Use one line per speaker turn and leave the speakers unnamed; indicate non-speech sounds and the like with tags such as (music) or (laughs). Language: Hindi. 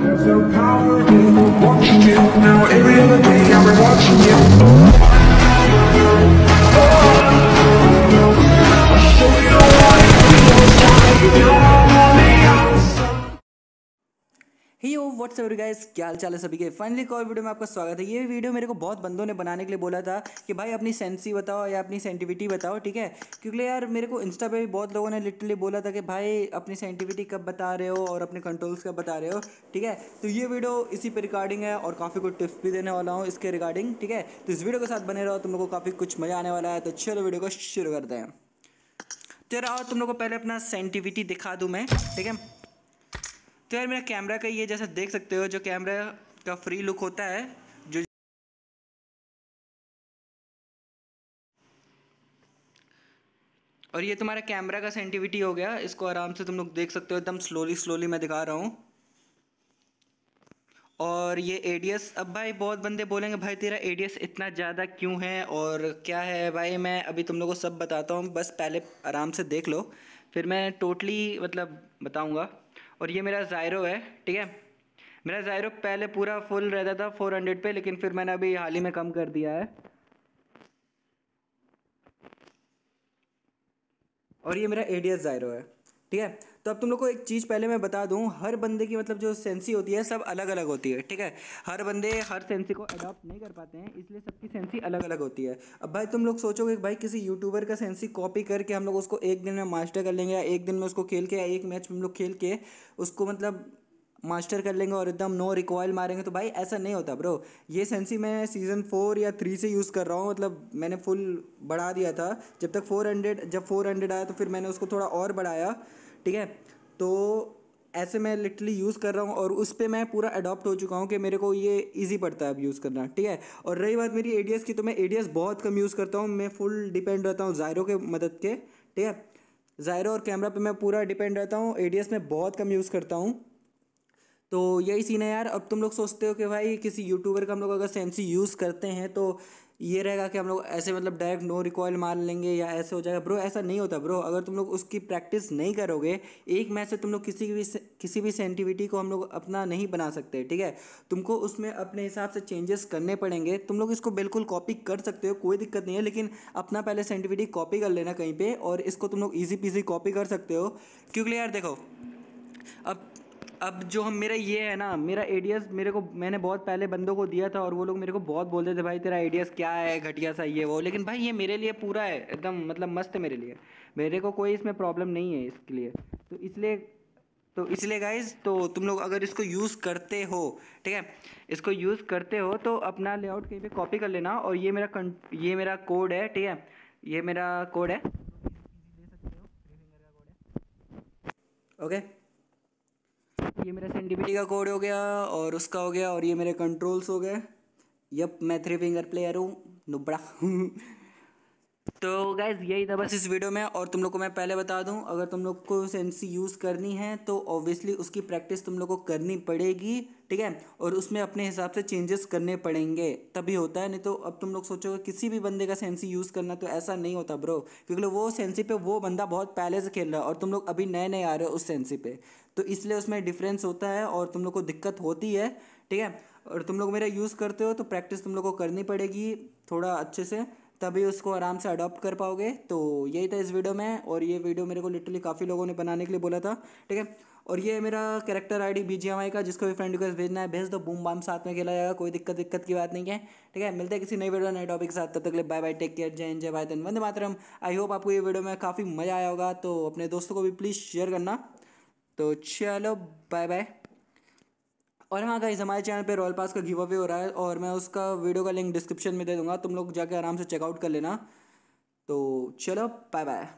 There's no power in watching you. Now every other day I've been watching you.
Oh guys क्या हाल चाल है सभी के? फाइनली कॉल वीडियो में आपका स्वागत है। ये वीडियो मेरे को बहुत बंदों ने बनाने के लिए बोला था कि भाई अपनी सेंसी बताओ या अपनी सेंटिविटी बताओ, ठीक है? क्योंकि यार, मेरे को इंस्टा पे भी बहुत लोगों ने लिटरली बोला था कि भाई, अपनी सेंटिविटी कब बता रहे हो और अपने कंट्रोल्स कब बता रहे हो, ठीक है? तो ये वीडियो इसी पे रिगार्डिंग है और काफ़ी कुछ टिप्स भी देने वाला हूँ इसके रिगार्डिंग ठीक है? तो इस वीडियो के साथ बने रहो, तुम लोग को काफ़ी कुछ मज़ा आने वाला है। तो चलो वीडियो को शुरू करते हैं। तो तुम लोग को पहले अपना सेंटिविटी दिखा दूँ मैं, ठीक है? तो यार मेरा कैमरा का ये जैसा देख सकते हो, जो कैमरा का फ्री लुक होता है, जो और ये तुम्हारा कैमरा का सेंटिविटी हो गया, इसको आराम से तुम लोग देख सकते हो, एकदम स्लोली स्लोली मैं दिखा रहा हूँ। और ये एडीएस अब भाई बहुत बंदे बोलेंगे, भाई तेरा एडीएस इतना ज़्यादा क्यों है, और क्या है? भाई मैं अभी तुम लोगों को सब बताता हूँ, बस पहले आराम से देख लो, फिर मैं टोटली मतलब बताऊँगा। और ये मेरा ज़ायरो है, ठीक है? मेरा ज़ायरो पहले पूरा फुल रहता था फोर हंड्रेड पे, लेकिन फिर मैंने अभी हाल ही में कम कर दिया है। और ये मेरा एडीएस ज़ायरो है। ठीक है? तो अब तुम लोग को एक चीज़ पहले मैं बता दूँ, हर बंदे की मतलब जो सेंसी होती है, सब अलग अलग होती है, ठीक है? हर बंदे हर सेंसी को अडॉप्ट नहीं कर पाते हैं, इसलिए सबकी सेंसी अलग अलग होती है। अब भाई तुम लोग सोचोगे भाई किसी यूट्यूबर का सेंसी कॉपी करके हम लोग उसको एक दिन में मास्टर कर लेंगे या एक दिन में उसको खेल के या एक मैच में हम लोग खेल के उसको मतलब मास्टर कर लेंगे और एकदम नो रिकॉयल मारेंगे तो भाई ऐसा नहीं होता ब्रो ये सेंसी मैं सीज़न फोर या थ्री से यूज़ कर रहा हूँ मतलब मैंने फुल बढ़ा दिया था। जब तक फोर हंड्रेड जब फोर हंड्रेड आया तो फिर मैंने उसको थोड़ा और बढ़ाया, ठीक है? तो ऐसे मैं लिटरली यूज़ कर रहा हूँ और उस पर मैं पूरा अडॉप्ट हो चुका हूँ कि मेरे को ये इजी पड़ता है अब यूज़ करना, ठीक है? और रही बात मेरी एडीएस की तो मैं एडीएस बहुत कम यूज़ करता हूँ। मैं फुल डिपेंड रहता हूँ ज़ायरो के मदद के, ठीक है? ज़ायरो और कैमरा पे मैं पूरा डिपेंड रहता हूँ। एडीएस में बहुत कम यूज़ करता हूँ। तो यही सीन है यार। अब तुम लोग सोचते हो कि भाई किसी यूट्यूबर का हम लोग अगर सेंसी यूज़ करते हैं तो ये रहेगा कि हम लोग ऐसे मतलब डायरेक्ट नो रिकॉयल मार लेंगे या ऐसे हो जाएगा। ब्रो ऐसा नहीं होता ब्रो अगर तुम लोग उसकी प्रैक्टिस नहीं करोगे, एक मैच से तुम लोग किसी भी किसी भी सेंटिविटी को हम लोग अपना नहीं बना सकते, ठीक है? तुमको उसमें अपने हिसाब से चेंजेस करने पड़ेंगे। तुम लोग इसको बिल्कुल कॉपी कर सकते हो, कोई दिक्कत नहीं है, लेकिन अपना पहले सेंटिविटी कॉपी कर लेना कहीं पर और इसको तुम लोग ईजी पीजी कॉपी कर सकते हो। क्योंकि यार देखो, अब अब जो हम मेरा ये है ना मेरा एडीएस मेरे को मैंने बहुत पहले बंदों को दिया था और वो लोग मेरे को बहुत बोलते थे भाई तेरा एडीएस क्या है? घटिया सा ये वो। लेकिन भाई ये मेरे लिए पूरा है एकदम मतलब मस्त है मेरे लिए। मेरे को कोई इसमें प्रॉब्लम नहीं है इसके लिए। तो इसलिए तो इसलिए गाइज़ तो तुम लोग अगर इसको यूज़ करते हो ठीक है? इसको यूज़ करते हो तो अपना लेआउट कहीं पे कॉपी कर लेना और ये मेरा ये मेरा कोड है ठीक है? ये मेरा कोड है। Okay okay? ये मेरा सेंटिबिटी का कोड हो गया और उसका हो गया और ये मेरे कंट्रोल्स हो गए। यप मैं थ्री फिंगर प्लेयर हूँ। नुबड़ा (laughs) तो गैस यही था बस इस वीडियो में। और तुम लोग को मैं पहले बता दूँ, अगर तुम लोग को सेंसी यूज़ करनी है तो ऑब्वियसली उसकी प्रैक्टिस तुम लोग को करनी पड़ेगी, ठीक है? और उसमें अपने हिसाब से चेंजेस करने पड़ेंगे। तभी होता है, नहीं तो अब तुम लोग सोचोगे, किसी भी बंदे का सेंसी यूज़ करना तो ऐसा नहीं होता ब्रो क्योंकि वो सेंसी पे, वो बंदा बहुत पहले से खेल रहा है, और तुम लोग अभी नए नए आ रहे हो उस सेंसी पे। तो इसलिए उसमें डिफरेंस होता है, और तुम लोग को दिक्कत होती है, ठीक है? और तुम लोग मेरा यूज़ करते हो तो प्रैक्टिस तुम लोग को करनी पड़ेगी थोड़ा अच्छे से। तभी उसको आराम से अडॉप्ट कर पाओगे। तो यही था इस वीडियो में और ये वीडियो मेरे को लिटरली काफ़ी लोगों ने बनाने के लिए बोला था, ठीक है? और ये मेरा कैरेक्टर आईडी बीजीएमआई का, जिसको भी फ्रेंड रिक्वेस्ट भेजना है, भेज दो बूम बाम साथ में खेला जाएगा, कोई दिक्कत दिक्कत की बात नहीं है, ठीक है? मिलते हैं किसी नई वीडियो नए टॉपिक के साथ, तब तक ले बाय बाय टेक केयर जय जय भाई वंदे मातरम। आई होप आपको ये वीडियो में काफ़ी मज़ा आया होगा तो अपने दोस्तों को भी प्लीज़ शेयर करना। तो चलो बाय बाय और हाँ गाइज़ हमारे चैनल पे रॉयल पास का गिव अवे हो रहा है और मैं उसका वीडियो का लिंक डिस्क्रिप्शन में दे दूँगा। तुम लोग जाके आराम से चेकआउट कर लेना। तो चलो बाय बाय